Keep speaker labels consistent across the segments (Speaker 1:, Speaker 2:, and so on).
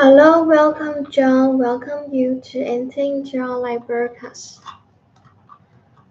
Speaker 1: Hello, welcome John. Welcome you to Anything John Live broadcast.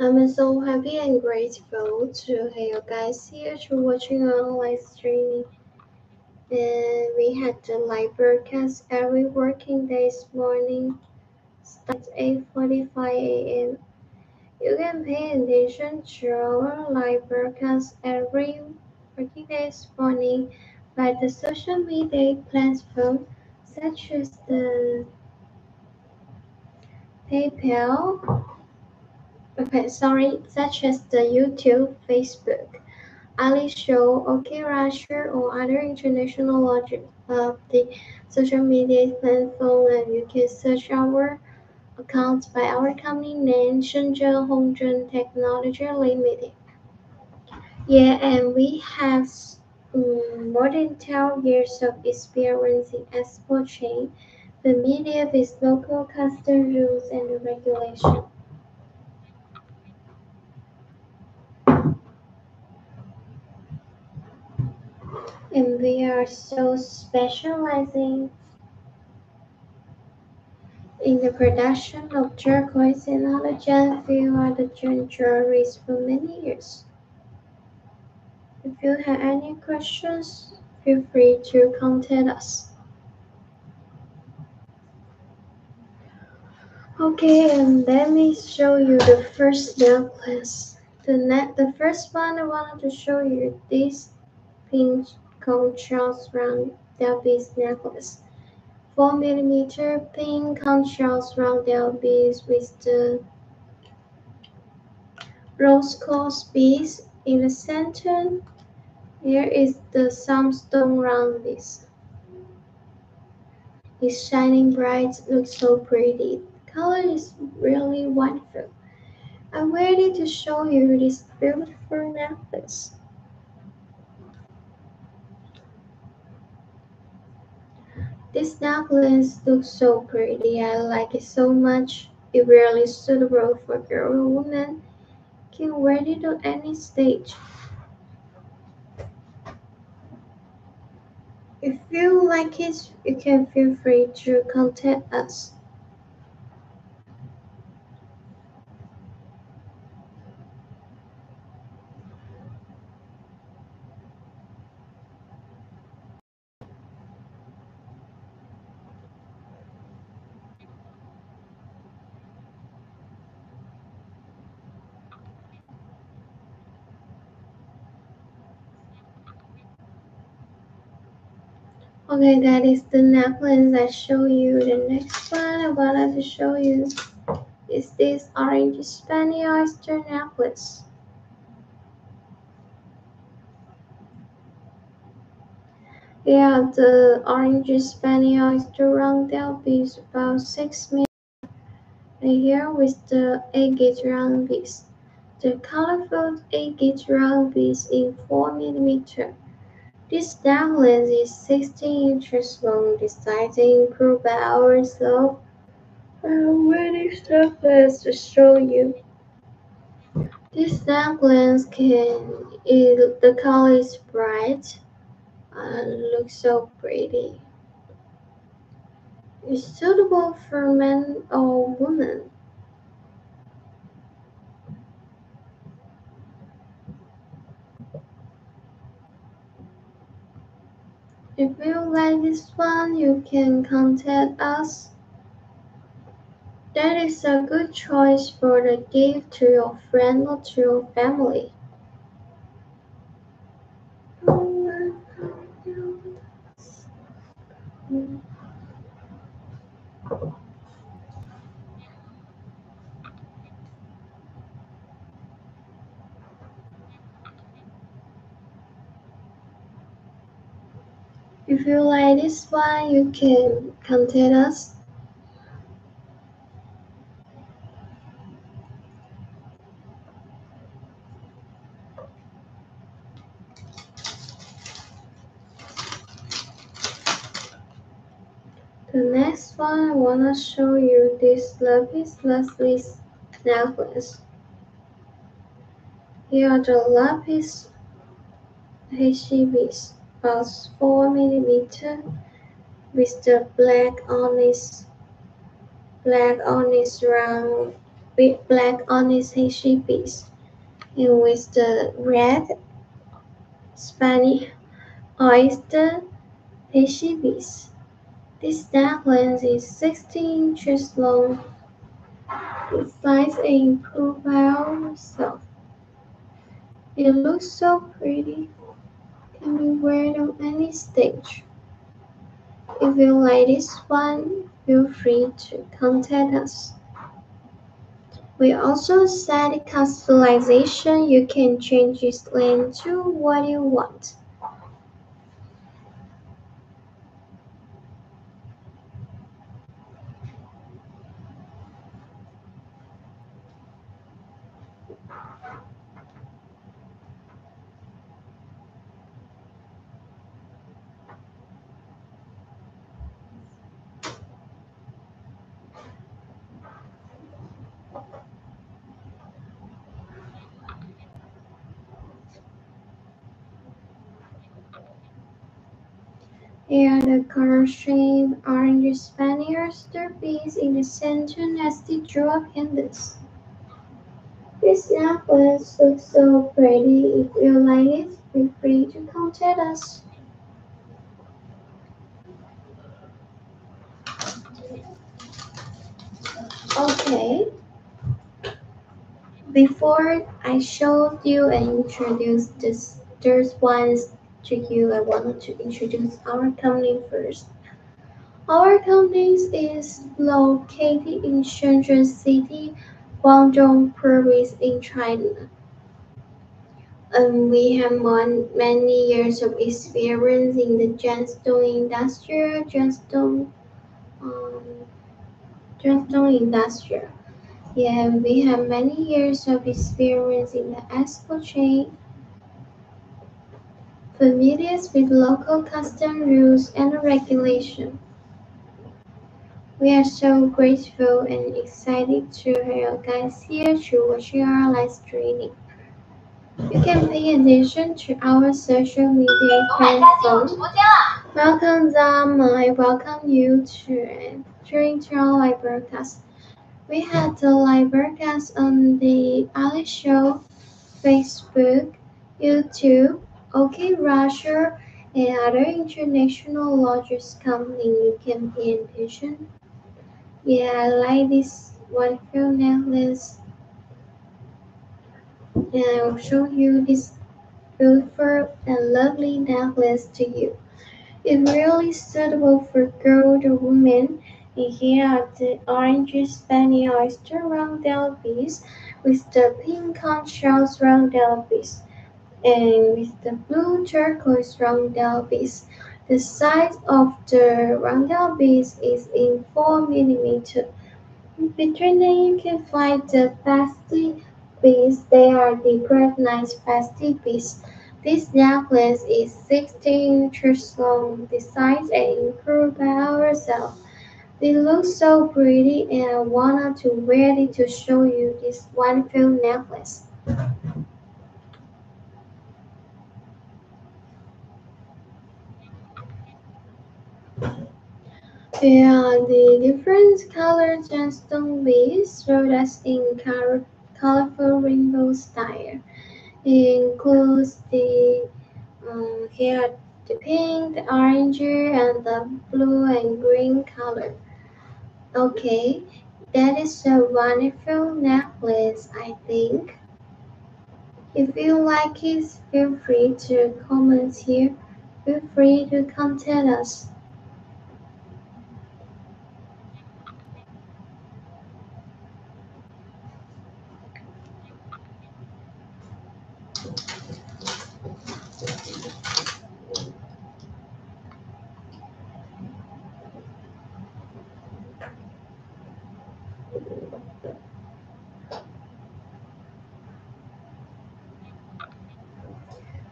Speaker 1: I'm so happy and grateful to have you guys here to watching our live streaming. And we had the live broadcast every working days morning, start 8:45 a.m. You can pay attention to our live broadcast every working days morning by the social media platform such as the PayPal, okay, sorry, such as the YouTube, Facebook, Ali Show, OkRusher, or other international logic of uh, the social media platform, and you can search our accounts by our company name, Shenzhen Hong Zheng Technology Limited. Yeah, and we have Mm, more than 12 years of experience in export chain, the media with local custom rules and regulations. And we are so specializing in the production of turquoise and other halogen halogen jewelries for many years. If you have any questions, feel free to contact us. Okay, and let me show you the first necklace. The net, the first one I wanted to show you this pink gold Charles round Delphis necklace. 4 millimeter pink contrast round Delphis with the rose quartz beads in the center. there is the sunstone round this. It's shining bright, looks so pretty. Color is really wonderful. I'm ready to show you this beautiful necklace. This necklace looks so pretty. I like it so much. It really suitable for girl or woman. Can wear it on any stage. If you like it, you can feel free to contact us. Okay, that is the necklace I show you. The next one I wanted to show you is this orange spiny oyster necklace. Yeah, the orange spiny oyster round is about 6 million. And here with the agate round piece. The colorful agate round piece in 4 millimeter. This necklace is 16 inches long, designed and improved by ourselves. I'm ready necklace to show you. This necklace can, it, the color is bright and looks so pretty. It's suitable for men or women. If you like this one, you can contact us. That is a good choice for the gift to your friend or to your family. If you like this one, you can contact us. The next one I wanna show you this lapis lazuli necklace. Here are the lapis lazuli about 4 millimeter with the black onyx black onyx round with black onyx HCPs and with the red spiny oyster HCPs. This necklace is 16 inches long. The size improved by ourselves. It looks so pretty. Can on any stage. If you like this one, feel free to contact us. We also set customization. You can change this length to what you want. Here the color-shaped orange Spanish piece in the center as the drop handles. This necklace looks so pretty. If you like it, feel free to contact us. Okay. Before I showed you and introduced this, there's one to you, I wanted to introduce our company first. Our company is located in Shenzhen City, Guangdong province in China. Um, we have many years of experience in the gemstone industry, gemstone, um, gemstone industry. Yeah, we have many years of experience in the export chain familiar with local custom rules and regulations. We are so grateful and excited to have you guys here to watch our live streaming. You can pay attention to our social media platforms. Welcome Zam, I welcome you to join our live broadcast. We had the live broadcast on the Alice Show, Facebook, YouTube, OK Russia and other international logistics company you can pay attention. Yeah, I like this one wonderful necklace. And I'll show you this beautiful and lovely necklace to you. It's really suitable for girls or women. And here are the orange spiny oyster roundel piece with the pink contrast roundel piece and with the blue turquoise roundel piece. The size of the roundel piece is in 4 mm. Between them you can find the plastic piece. They are the nice plastic piece. This necklace is 16 inches long, designed and improved by ourselves. They look so pretty and I wanted to wear it to show you this wonderful necklace. Yeah, the different colored gemstone showed us in colorful rainbow style. It includes the um, here the pink, the orange, and the blue and green color. Okay, that is a wonderful necklace, I think. If you like it, feel free to comment here. Feel free to contact us.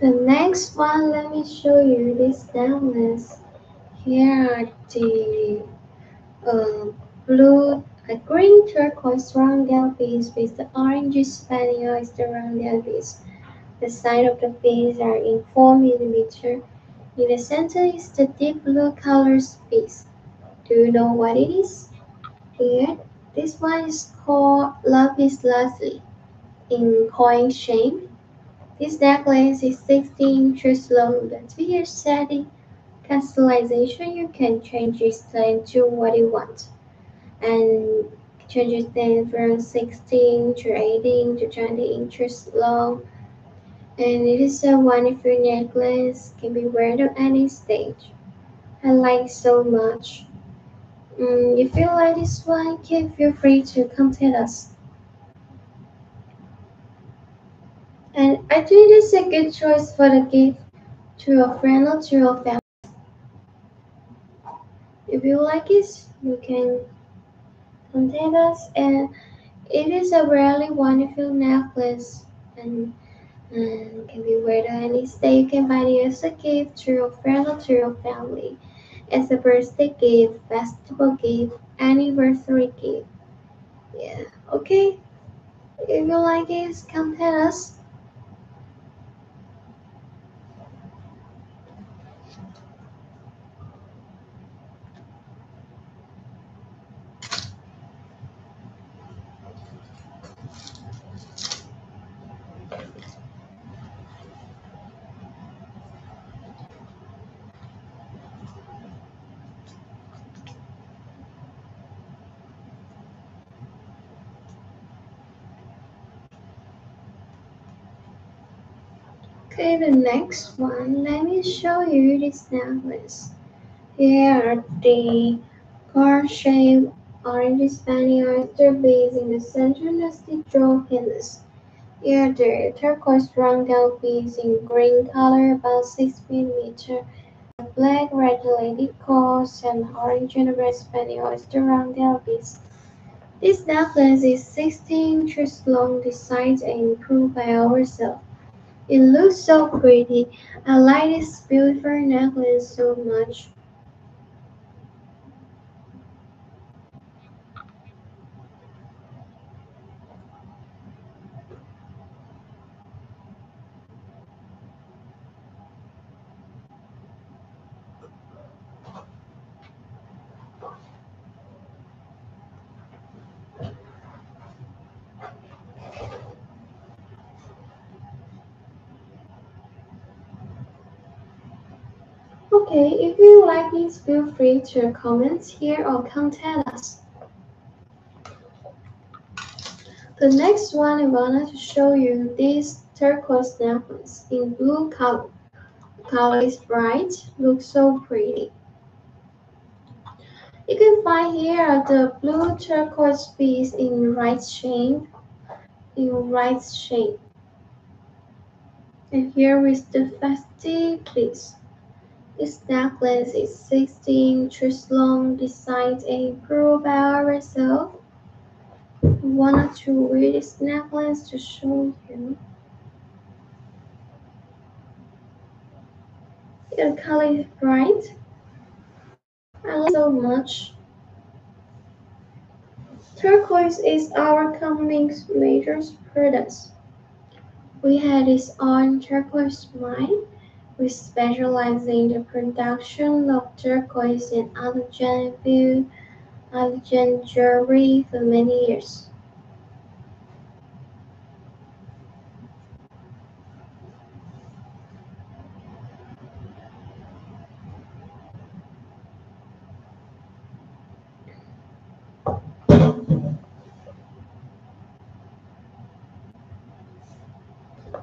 Speaker 1: The next one, let me show you this necklace. Here are the uh, blue, a green turquoise roundel piece with the orange Spanish the roundel piece. The side of the piece are in 4 millimeter. In the center is the deep blue color piece. Do you know what it is? Here, this one is called lapis lazuli in coin shape. This necklace is 16 inches long. The figure setting customization, you can change it to what you want. And change it from 16 to 18 to 20 inches long. And it is a wonderful necklace, can be worn on any stage. I like so much. Mm, if you like this one, can feel free to contact us. I think it's a good choice for the gift to a friend or to your family. If you like it, you can contact us. And it is a really wonderful necklace and, and can be worn on any day. You can buy it as a gift to your friend or to your family as a birthday gift, festival gift, anniversary gift. Yeah, okay. If you like it, contact us. Okay, the next one, let me show you this necklace. Here are the car-shaped orange oyster beads in the center of the jaw handles. Here the turquoise roundel beads in green color about 6 mm. Black red lady calls and orange and red oyster roundel beads. This necklace is 16 inches long, designed and improved by ourselves. It looks so pretty. I like this beautiful necklace so much. Okay, if you like this, feel free to comment here or contact us. The next one I wanted to show you this turquoise necklace in blue color. Color is bright, looks so pretty. You can find here the blue turquoise piece in right shape, in right shape. And here is the festive piece. This necklace is 16 inches long, designed and improved by ourselves. I wanted to wear this necklace to show you. The color is bright. I like so much. Turquoise is our company's major product. We had this on turquoise mine we specialize in the production of turquoise and halogen jewelry for many years.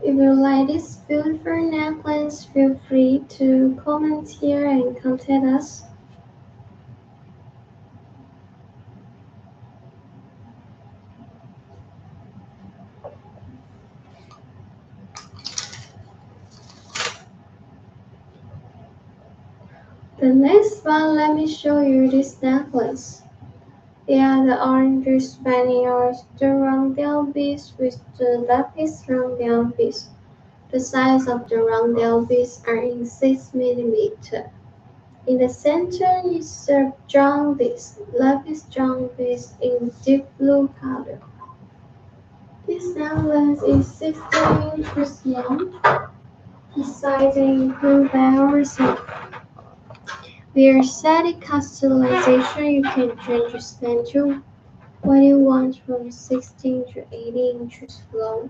Speaker 1: If you like this beautiful feel free to comment here and contact us. The next one, let me show you this necklace. Yeah, the orange Spaniards, the roundel beads with the lapis roundel beads. The size of the roundel beads are in 6 mm. In the center is drawn beads, lapis beads in deep blue color. This necklace is 16 inches long. Improve ourselves. We are setting customization. You can change your stand to what you want from 16 to 18 inches long.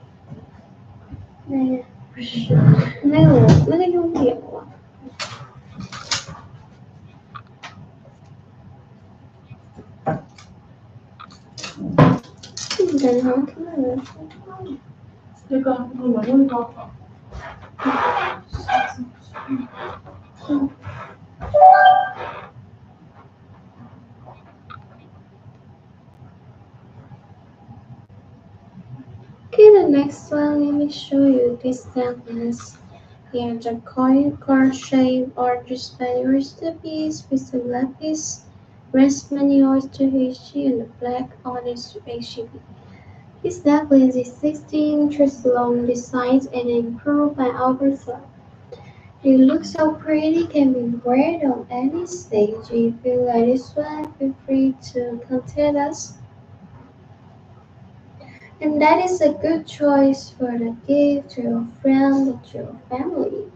Speaker 1: 那个不是，那个我那个用点了。嗯，感觉好像听到有人说话了。
Speaker 2: 这个我们用多少？
Speaker 1: 嗯。Okay, next one, let me show you this necklace. Here, the coin card shape orange spiny oyster piece with the lapis, red spiny oyster heishi, and the black onyx heishi. This necklace is 16 inches long, designed and improved by Albert. It looks so pretty, can be worn on any stage. If you like this one, feel free to contact us. And that is a good choice for the gift to your friend or to your family.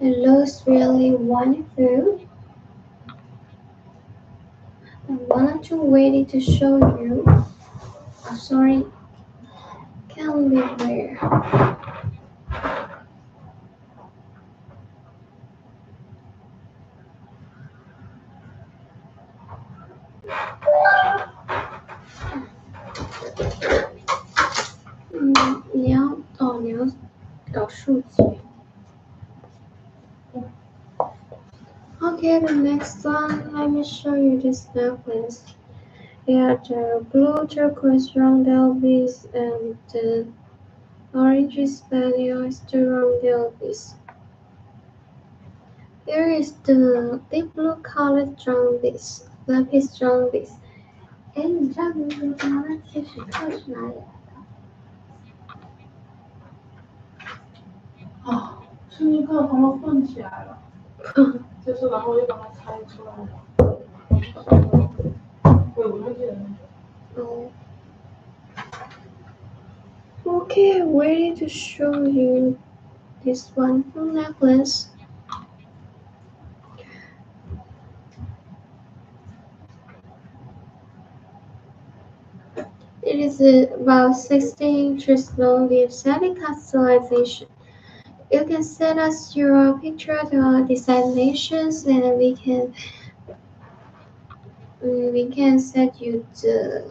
Speaker 1: It looks really wonderful. I wanted to wait to show you. Oh, sorry, can be where. 搞数据。Okay, the next one, let me show you this necklace. Yeah, the blue turquoise rondelle beads and the orange Spanish rondelle beads. Here is the deep blue colored drum beads, lapis drum beads. 哎，你知道你怎么拿那些石刻是哪里来的？
Speaker 2: 是那个把它混起来了，就是然后又把它拆出来了。对，我就记得那个。
Speaker 1: Oh. Okay, ready to show you this wonderful necklace. It is uh, about 16 inches long with setting customization. you can send us your picture to our designations and we can mm, we can send you the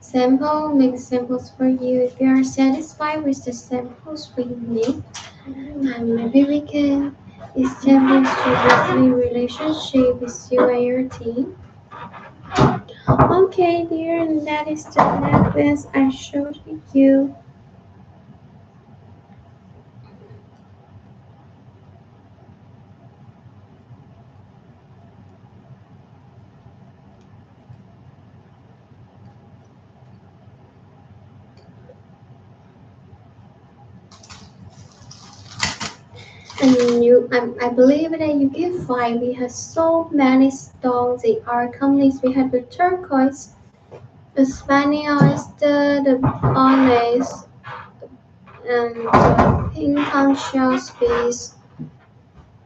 Speaker 1: sample, make samples for you. If you are satisfied with the samples we make, and maybe we can establish a friendly relationship with you and your team. Okay, dear, and that is the necklace I showed you. And you, I, I believe that you can find We have so many stones in our companies. We have the turquoise, the spiny oyster, the onyx, and the pink conscious piece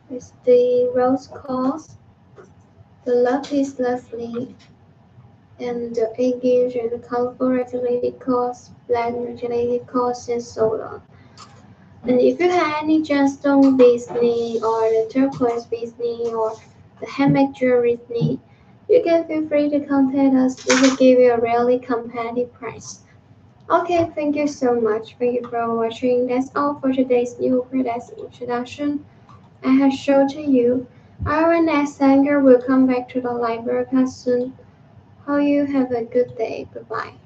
Speaker 1: with the rose quartz, the lapis lazuli, and the agate and colorful rutilated quartz, black rutilated quartz, and so on. And if you have any gemstone business or the turquoise business or the handmade jewelry business, you can feel free to contact us. We will give you a really competitive price. Okay, thank you so much. Thank you for watching. That's all for today's new product introduction. I have shown to you. Our next anchor will come back to the broadcast soon. Hope you have a good day. Bye bye.